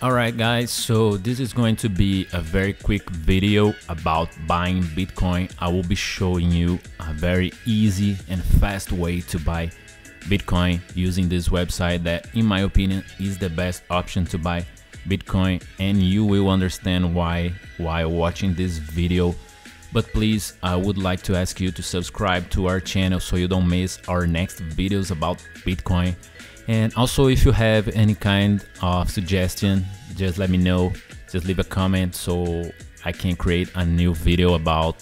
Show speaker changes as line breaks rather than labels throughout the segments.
Alright guys, so this is going to be a very quick video about buying Bitcoin. I will be showing you a very easy and fast way to buy Bitcoin using this website that in my opinion is the best option to buy Bitcoin and you will understand why while watching this video. But please, I would like to ask you to subscribe to our channel so you don't miss our next videos about Bitcoin and also, if you have any kind of suggestion, just let me know. Just leave a comment so I can create a new video about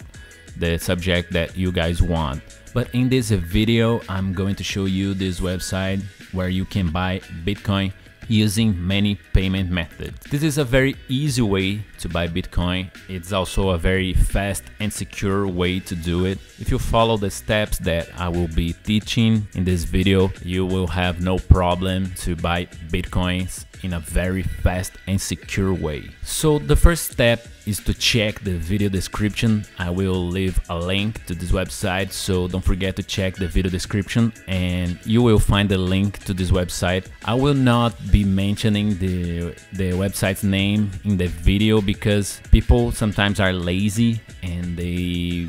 the subject that you guys want. But in this video, I'm going to show you this website where you can buy Bitcoin using many payment methods. This is a very easy way to buy Bitcoin. It's also a very fast and secure way to do it. If you follow the steps that I will be teaching in this video, you will have no problem to buy Bitcoins in a very fast and secure way. So the first step is to check the video description. I will leave a link to this website, so don't forget to check the video description and you will find the link to this website. I will not be mentioning the, the website's name in the video because people sometimes are lazy and they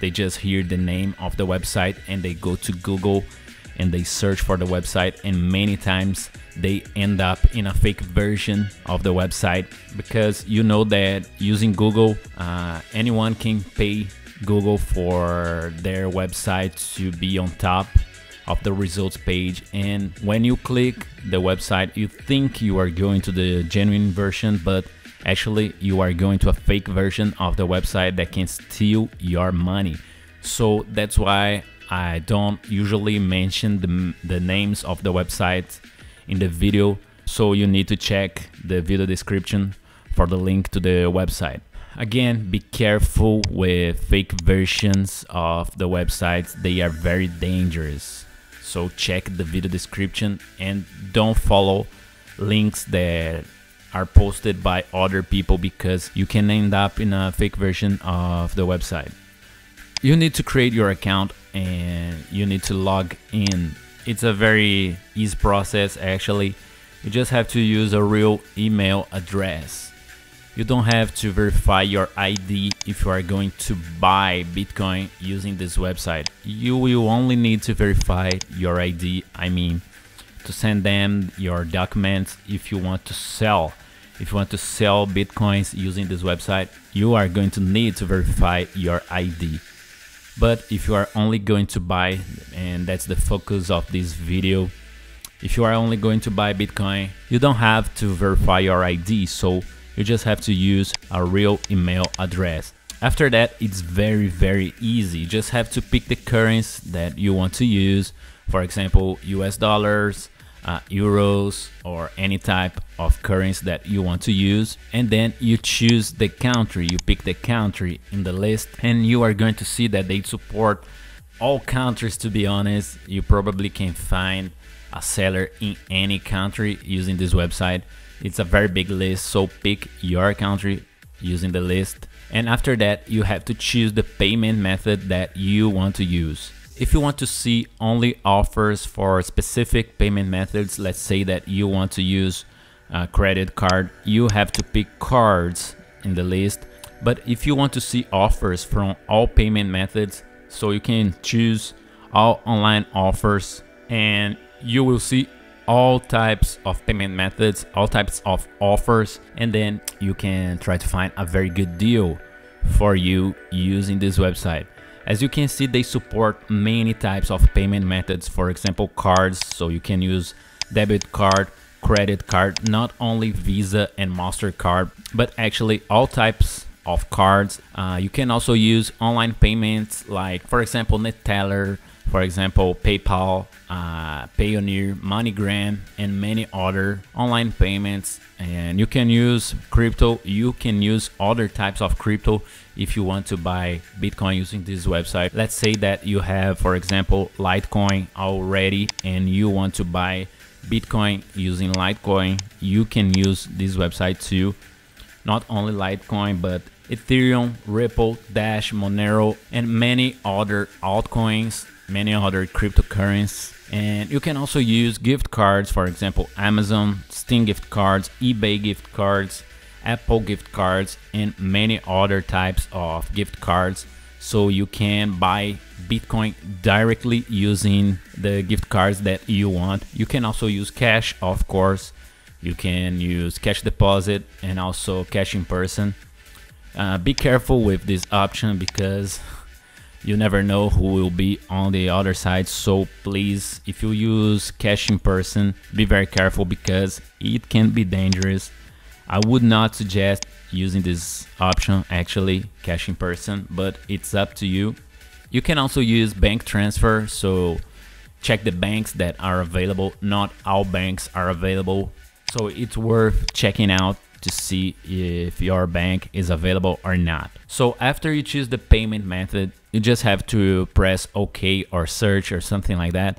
they just hear the name of the website and they go to Google and they search for the website and many times they end up in a fake version of the website because you know that using Google uh, anyone can pay Google for their website to be on top of the results page and when you click the website you think you are going to the genuine version but actually you are going to a fake version of the website that can steal your money so that's why I don't usually mention the, the names of the websites in the video, so you need to check the video description for the link to the website. Again, be careful with fake versions of the websites, they are very dangerous. So check the video description and don't follow links that are posted by other people because you can end up in a fake version of the website. You need to create your account and you need to log in. It's a very easy process actually. You just have to use a real email address. You don't have to verify your ID if you are going to buy Bitcoin using this website. You will only need to verify your ID, I mean, to send them your documents if you want to sell. If you want to sell Bitcoins using this website, you are going to need to verify your ID. But if you are only going to buy, and that's the focus of this video, if you are only going to buy Bitcoin, you don't have to verify your ID, so you just have to use a real email address. After that, it's very, very easy. You just have to pick the currency that you want to use. For example, US dollars, uh, euros or any type of currency that you want to use and then you choose the country you pick the country in the list and you are going to see that they support all countries to be honest you probably can find a seller in any country using this website it's a very big list so pick your country using the list and after that you have to choose the payment method that you want to use if you want to see only offers for specific payment methods, let's say that you want to use a credit card, you have to pick cards in the list. But if you want to see offers from all payment methods, so you can choose all online offers and you will see all types of payment methods, all types of offers, and then you can try to find a very good deal for you using this website. As you can see, they support many types of payment methods, for example, cards, so you can use debit card, credit card, not only Visa and MasterCard, but actually all types of cards. Uh, you can also use online payments like, for example, Neteller, for example, PayPal, uh, Payoneer, MoneyGram, and many other online payments. And you can use crypto. You can use other types of crypto if you want to buy Bitcoin using this website. Let's say that you have, for example, Litecoin already and you want to buy Bitcoin using Litecoin. You can use this website too. Not only Litecoin, but Ethereum, Ripple, Dash, Monero, and many other altcoins many other cryptocurrencies. And you can also use gift cards, for example, Amazon, Steam gift cards, eBay gift cards, Apple gift cards, and many other types of gift cards. So you can buy Bitcoin directly using the gift cards that you want. You can also use cash, of course. You can use cash deposit and also cash in person. Uh, be careful with this option because you never know who will be on the other side so please if you use cash in person be very careful because it can be dangerous. I would not suggest using this option actually cash in person but it's up to you. You can also use bank transfer so check the banks that are available. Not all banks are available so it's worth checking out to see if your bank is available or not. So after you choose the payment method, you just have to press OK or search or something like that.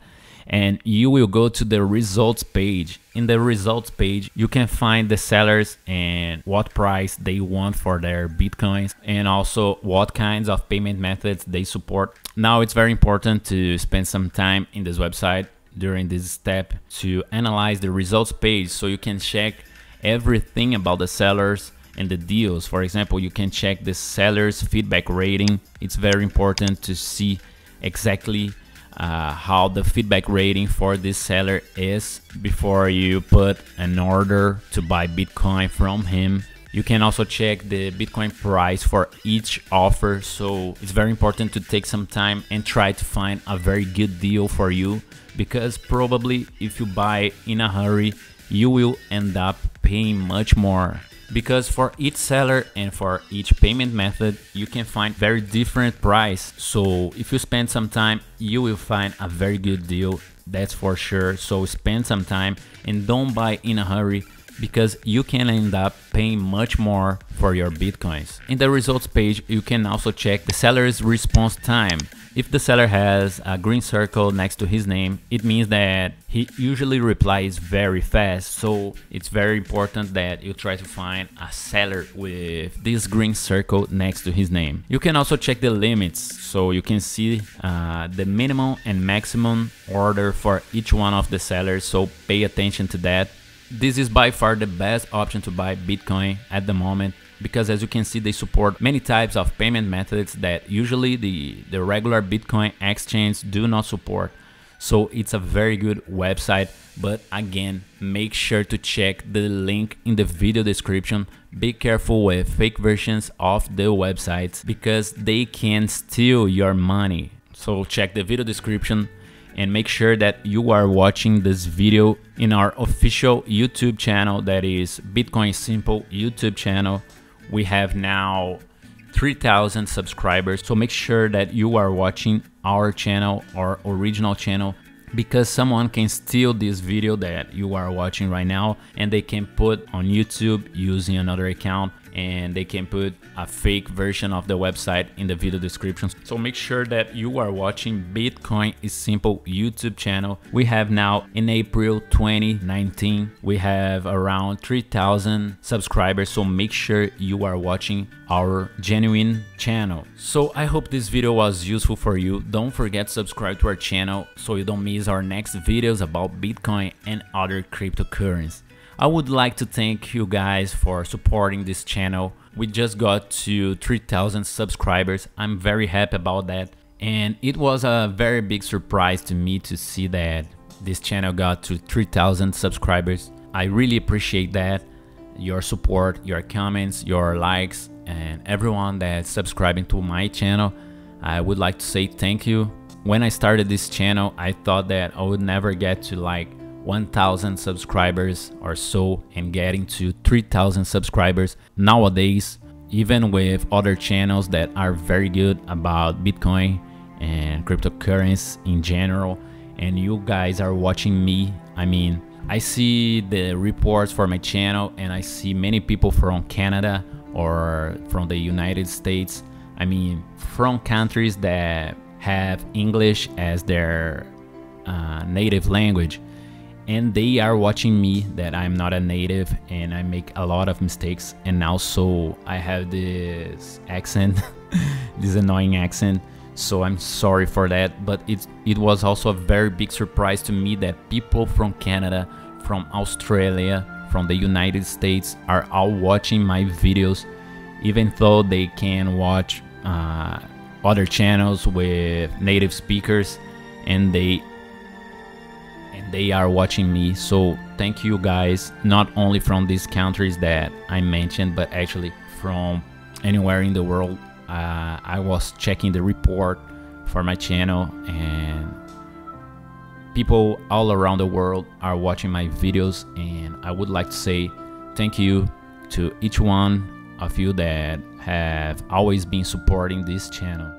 And you will go to the results page. In the results page, you can find the sellers and what price they want for their Bitcoins and also what kinds of payment methods they support. Now it's very important to spend some time in this website during this step to analyze the results page so you can check everything about the sellers and the deals. For example, you can check the seller's feedback rating. It's very important to see exactly uh, how the feedback rating for this seller is before you put an order to buy Bitcoin from him. You can also check the Bitcoin price for each offer. So it's very important to take some time and try to find a very good deal for you because probably if you buy in a hurry, you will end up paying much more because for each seller and for each payment method you can find very different price so if you spend some time you will find a very good deal that's for sure so spend some time and don't buy in a hurry because you can end up paying much more for your bitcoins. In the results page, you can also check the seller's response time. If the seller has a green circle next to his name, it means that he usually replies very fast. So it's very important that you try to find a seller with this green circle next to his name. You can also check the limits so you can see uh, the minimum and maximum order for each one of the sellers. So pay attention to that. This is by far the best option to buy Bitcoin at the moment because as you can see they support many types of payment methods that usually the, the regular Bitcoin exchange do not support. So it's a very good website but again make sure to check the link in the video description. Be careful with fake versions of the websites because they can steal your money. So check the video description and make sure that you are watching this video in our official YouTube channel that is Bitcoin Simple YouTube channel. We have now 3000 subscribers so make sure that you are watching our channel our original channel because someone can steal this video that you are watching right now and they can put on YouTube using another account and they can put a fake version of the website in the video description. So make sure that you are watching Bitcoin is Simple YouTube channel. We have now in April 2019, we have around 3000 subscribers. So make sure you are watching our genuine channel. So I hope this video was useful for you. Don't forget to subscribe to our channel so you don't miss our next videos about Bitcoin and other cryptocurrencies. I would like to thank you guys for supporting this channel. We just got to 3000 subscribers. I'm very happy about that. And it was a very big surprise to me to see that this channel got to 3000 subscribers. I really appreciate that. Your support, your comments, your likes, and everyone that's subscribing to my channel. I would like to say thank you. When I started this channel, I thought that I would never get to like 1000 subscribers or so and getting to 3000 subscribers nowadays even with other channels that are very good about bitcoin and cryptocurrency in general. And you guys are watching me. I mean i see the reports for my channel and i see many people from canada or from the united states. I mean from countries that have english as their uh, native language and they are watching me that I'm not a native and I make a lot of mistakes and also I have this accent this annoying accent so I'm sorry for that. But it it was also a very big surprise to me that people from Canada, from Australia, from the United States are all watching my videos, even though they can watch uh, other channels with native speakers, and they they are watching me. So thank you guys, not only from these countries that I mentioned, but actually from anywhere in the world uh, I was checking the report for my channel and people all around the world are watching my videos and I would like to say thank you to each one of you that have always been supporting this channel.